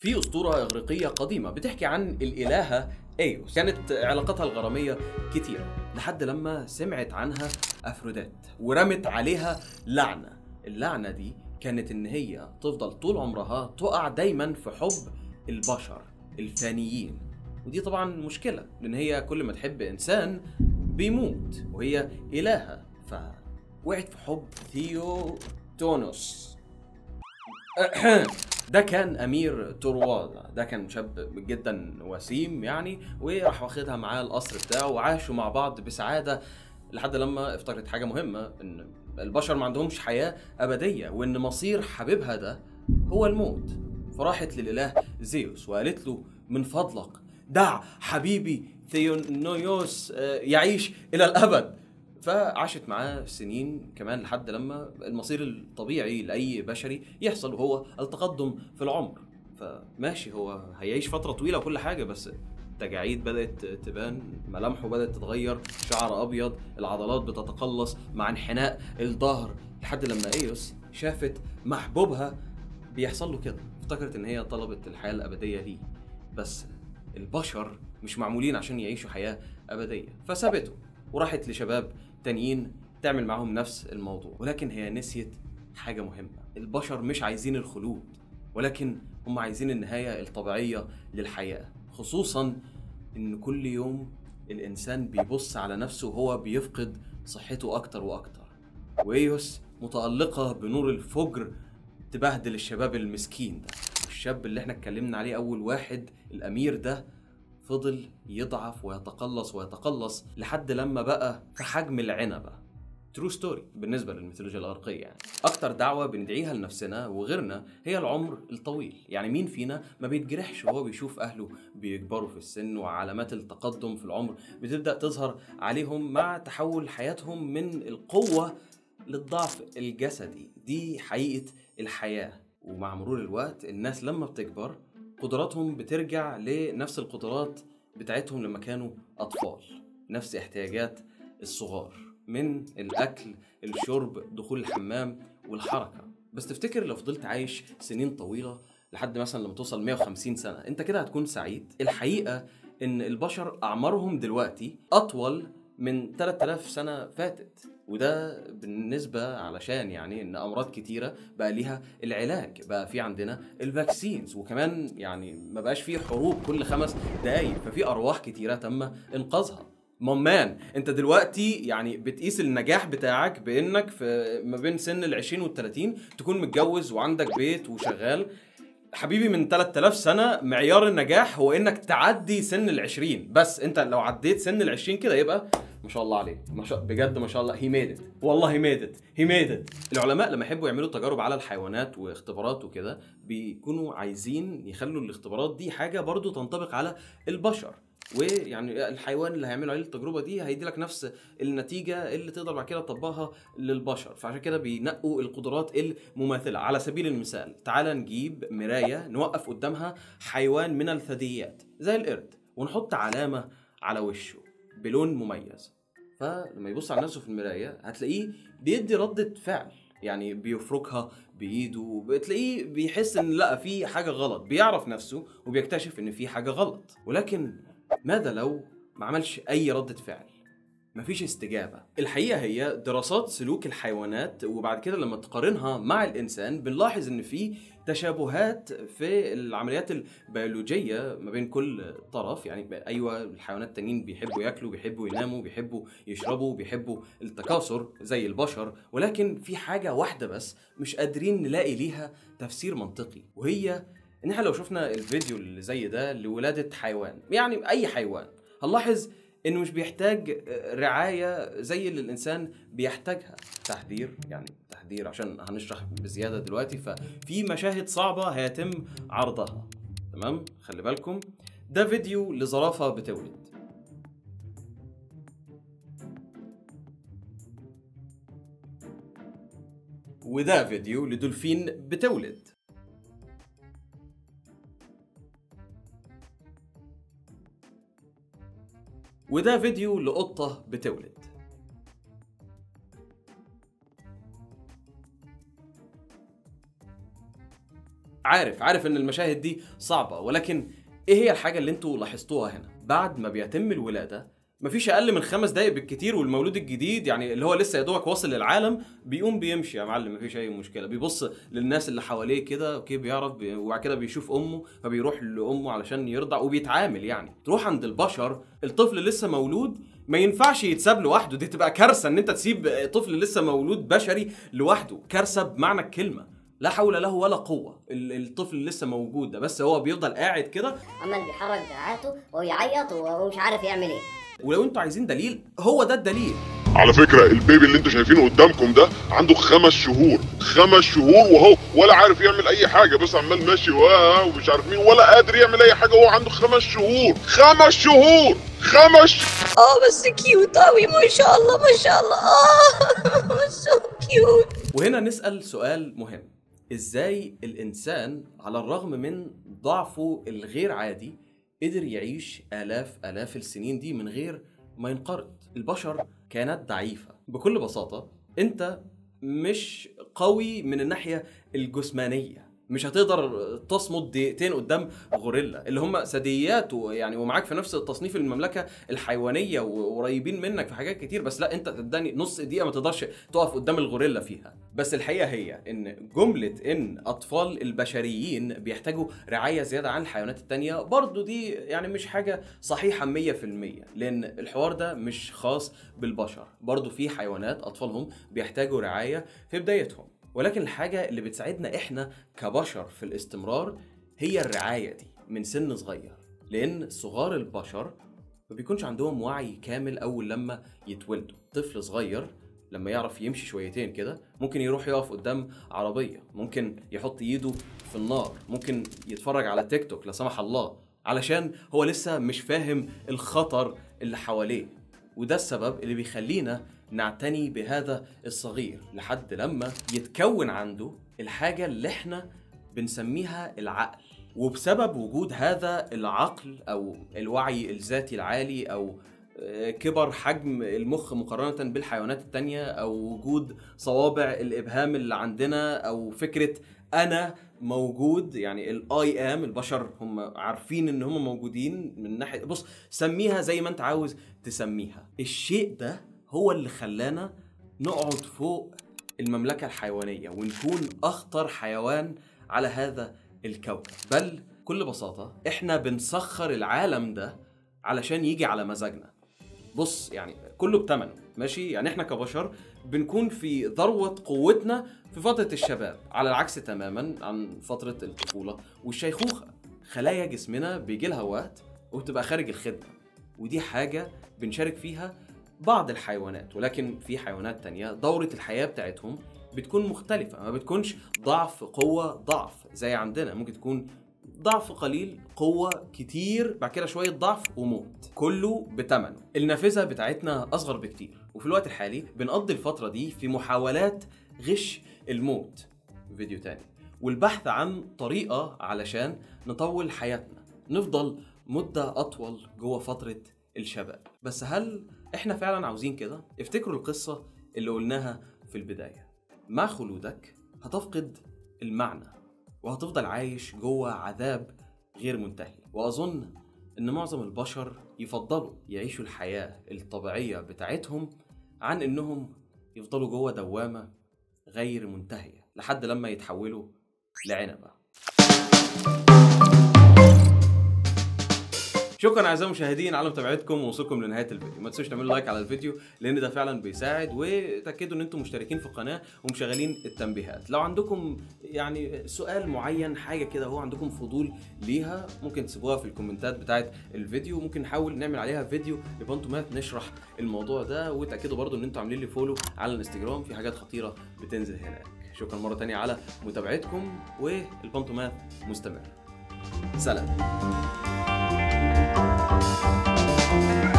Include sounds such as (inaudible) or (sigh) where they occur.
في أسطورة إغريقية قديمة بتحكي عن الإلهة إيوس. كانت علاقتها الغرامية كتيرة لحد لما سمعت عنها أفروديت ورمت عليها لعنة. اللعنة دي كانت إن هي تفضل طول عمرها تقع دايما في حب البشر الفانيين. ودي طبعا مشكلة لأن هي كل ما تحب إنسان بيموت وهي إلهة. فوقعت في حب ثيوتونوس. ده كان أمير توروالا ده كان شاب جدا وسيم يعني وراح واخدها معاه القصر بتاعه وعاشوا مع بعض بسعادة لحد لما افتكرت حاجة مهمة إن البشر ما عندهمش حياة أبدية وإن مصير حبيبها ده هو الموت. فراحت للإله زيوس وقالت له من فضلك دع حبيبي ثيونويوس آه، يعيش إلى الأبد. فعاشت معاه سنين كمان لحد لما المصير الطبيعي لأي بشري يحصل وهو التقدم في العمر. فماشي هو هيعيش فترة طويلة وكل حاجة بس تجاعيد بدأت تبان ملامحه بدأت تتغير شعر أبيض العضلات بتتقلص مع انحناء الظهر لحد لما ايوس شافت محبوبها بيحصل له كده. افتكرت إن هي طلبت الحياة الأبدية ليه. بس البشر مش معمولين عشان يعيشوا حياة أبدية فسابته. وراحت لشباب تانيين تعمل معاهم نفس الموضوع. ولكن هي نسيت حاجة مهمة. البشر مش عايزين الخلود ولكن هم عايزين النهاية الطبيعية للحياة. خصوصا إن كل يوم الإنسان بيبص على نفسه وهو بيفقد صحته أكتر وأكتر. وايوس متألقة بنور الفجر تبهدل الشباب المسكين ده. الشاب اللي إحنا اتكلمنا عليه أول واحد الأمير ده فضل يضعف ويتقلص ويتقلص لحد لما بقى في حجم العنبة. true story بالنسبة للميثولوجيا الغربية يعني. أكتر دعوة بندعيها لنفسنا وغيرنا هي العمر الطويل. يعني مين فينا ما بيتجرحش وهو بيشوف أهله بيكبروا في السن وعلامات التقدم في العمر بتبدأ تظهر عليهم مع تحول حياتهم من القوة للضعف الجسدي. دي حقيقة الحياة. ومع مرور الوقت الناس لما بتكبر قدراتهم بترجع لنفس القدرات بتاعتهم لما كانوا أطفال. نفس احتياجات الصغار من الأكل الشرب دخول الحمام والحركة. بس تفتكر لو فضلت عايش سنين طويلة لحد مثلا لما توصل 150 سنة أنت كده هتكون سعيد؟ الحقيقة إن البشر أعمارهم دلوقتي أطول من 3000 سنة فاتت. وده بالنسبة علشان يعني إن أمراض كتيرة بقى ليها العلاج بقى في عندنا الفاكسينز وكمان يعني ما بقاش في حروب كل خمس دقايق ففي أرواح كتيرة تم إنقاذها. man أنت دلوقتي يعني بتقيس النجاح بتاعك بإنك في ما بين سن ال 20 وال 30 تكون متجوز وعندك بيت وشغال. حبيبي من 3000 سنة معيار النجاح هو إنك تعدي سن ال 20 بس أنت لو عديت سن ال 20 كده يبقى ما شاء الله عليه. ما شاء بجد ما شاء الله. he made it والله made it he made it العلماء لما يحبوا يعملوا تجارب على الحيوانات واختبارات وكده بيكونوا عايزين يخلوا الاختبارات دي حاجة برضو تنطبق على البشر. ويعني الحيوان اللي هيعملوا عليه التجربة دي هيدي لك نفس النتيجة اللي تقدر بعد كده تطبقها للبشر. فعشان كده بينقوا القدرات المماثلة. على سبيل المثال تعال نجيب مراية نوقف قدامها حيوان من الثدييات زي القرد ونحط علامة على وشه. بلون مميز. فلما يبص على نفسه في المراية هتلاقيه بيدي رده فعل. يعني بيفركها بإيده بتلاقيه بيحس إن لأ في حاجة غلط. بيعرف نفسه وبيكتشف إن في حاجة غلط. ولكن ماذا لو ما عملش أي ردة فعل؟ مفيش استجابة. الحقيقة هي دراسات سلوك الحيوانات وبعد كده لما تقارنها مع الإنسان بنلاحظ إن في تشابهات في العمليات البيولوجية ما بين كل طرف. يعني أيوة الحيوانات التانيين بيحبوا ياكلوا بيحبوا يناموا بيحبوا يشربوا بيحبوا التكاثر زي البشر. ولكن في حاجة واحدة بس مش قادرين نلاقي ليها تفسير منطقي وهي إن إحنا لو شفنا الفيديو اللي زي ده لولادة حيوان. يعني أي حيوان. هنلاحظ إنه مش بيحتاج رعاية زي اللي الإنسان بيحتاجها. تحذير يعني تحذير عشان هنشرح بزيادة دلوقتي ففي مشاهد صعبة هيتم عرضها. تمام؟ خلي بالكم. ده فيديو لزرافة بتولد. وده فيديو لدولفين بتولد. وده فيديو لقطة بتولد. عارف عارف إن المشاهد دي صعبة ولكن إيه هي الحاجة اللي أنتوا لاحظتوها هنا؟ بعد ما بيتم الولادة مفيش أقل من خمس دقايق بالكتير والمولود الجديد يعني اللي هو لسه يا دوبك واصل للعالم بيقوم بيمشي يا معلم مفيش أي مشكلة. بيبص للناس اللي حواليه كده okay بيعرف بي... وبعد كده بيشوف أمه فبيروح لأمه علشان يرضع وبيتعامل يعني. تروح عند البشر الطفل لسه مولود ما ينفعش يتساب لوحده. دي تبقى كارثة إن أنت تسيب طفل لسه مولود بشري لوحده. كارثة بمعنى الكلمة. لا حول له ولا ال- الطفل لسه موجود ده بس هو بيفضل قاعد كده. عمال بيحرك دراعاته ويعيط ومش عارف يعمل إيه. ولو أنتوا عايزين دليل هو ده الدليل. على فكرة ال baby اللي أنتوا شايفينه قدامكم ده عنده خمس شهور. خمس شهور وهو ولا عارف يعمل أي حاجة بس عمال ماشي ومش عارف مين ولا قادر يعمل أي حاجة وهو عنده خمس شهور. خمس شهور! خمس آه بس cute قوي ما شاء الله ما شاء الله. آه (laughs) so cute وهنا نسأل سؤال مهم. إزاي الإنسان على الرغم من ضعفه الغير عادي قدر يعيش آلاف آلاف السنين دي من غير ما ينقرض. البشر كانت ضعيفة. بكل بساطة أنت مش قوي من الناحية الجسمانية. مش هتقدر تصمد دقيقتين قدام غوريلا اللي هم ثدييات ويعني ومعاك في نفس تصنيف المملكة الحيوانية وقريبين منك في حاجات كتير بس لا انت تداني نص دقيقة ما تقدرش تقف قدام الغوريلا فيها. بس الحقيقة هي إن جملة إن أطفال البشريين بيحتاجوا رعاية زيادة عن الحيوانات التانية برضو دي يعني مش حاجة صحيحة 100% لأن الحوار ده مش خاص بالبشر. برضو في حيوانات أطفالهم بيحتاجوا رعاية في بدايتهم. ولكن الحاجة اللي بتساعدنا إحنا كبشر في الاستمرار هي الرعاية دي من سن صغير لأن صغار البشر ما بيكونش عندهم وعي كامل أول لما يتولدوا. طفل صغير لما يعرف يمشي شويتين كده ممكن يروح يقف قدام عربية ممكن يحط إيده في النار ممكن يتفرج على تيك توك لا سمح الله علشان هو لسه مش فاهم الخطر اللي حواليه. وده السبب اللي بيخلينا نعتني بهذا الصغير لحد لما يتكون عنده الحاجة اللي إحنا بنسميها العقل. وبسبب وجود هذا العقل أو الوعي الذاتي العالي أو آه، كبر حجم المخ مقارنة بالحيوانات التانية أو وجود صوابع الإبهام اللي عندنا أو فكرة أنا موجود يعني ال I am البشر هم عارفين إن هم موجودين من ناحية بص سميها زي ما أنت عاوز تسميها. الشيء ده هو اللي خلانا نقعد فوق المملكة الحيوانية ونكون أخطر حيوان على هذا الكوكب. بل بكل بساطة إحنا بنسخر العالم ده علشان يجي على مزاجنا. بص يعني كله بتمنه ماشي؟ يعني إحنا كبشر بنكون في ذروة قوتنا في فترة الشباب. على العكس تماما عن فترة الطفولة. والشيخوخة خلايا جسمنا بيجي لها وقت وبتبقى خارج الخدمة. ودي حاجة بنشارك فيها بعض الحيوانات ولكن في حيوانات تانية دورة الحياة بتاعتهم بتكون مختلفة ما بتكونش ضعف قوة ضعف. زي عندنا ممكن تكون ضعف قليل قوة كتير بعد كده شوية ضعف وموت. كله بتمنه. النافذة بتاعتنا أصغر بكتير. وفي الوقت الحالي بنقضي الفترة دي في محاولات غش الموت. فيديو تاني. والبحث عن طريقة علشان نطول حياتنا. نفضل مدة أطول جوه فترة الشباب. بس هل إحنا فعلا عاوزين كده؟ افتكروا القصة اللي قلناها في البداية. مع خلودك هتفقد المعنى وهتفضل عايش جوه عذاب غير منتهي. وأظن إن معظم البشر يفضلوا يعيشوا الحياة الطبيعية بتاعتهم عن إنهم يفضلوا جوه دوامة غير منتهية لحد لما يتحولوا لعنبة. شكرا أعزائي المشاهدين على متابعتكم ووصولكم لنهاية الفيديو. ما تنسوش تعملوا لايك على الفيديو لأن ده فعلا بيساعد وتأكدوا إن أنتم مشتركين في القناة ومشغلين التنبيهات. لو عندكم يعني سؤال معين حاجة كده هو عندكم فضول ليها ممكن تسيبوها في الكومنتات بتاعت الفيديو. ممكن نحاول نعمل عليها فيديو لبانتومات نشرح الموضوع ده وتأكدوا برضو إن أنتم عاملين لي فولو على الإنستجرام. في حاجات خطيرة بتنزل هناك. شكرا مرة تانية على متابعتكم والبانتومات مستمر سلام. Thank you.